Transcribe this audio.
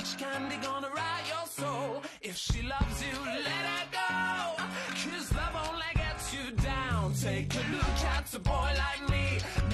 much candy gonna rot your soul? If she loves you, let her go. Cause love only gets you down. Take a look at a boy like me.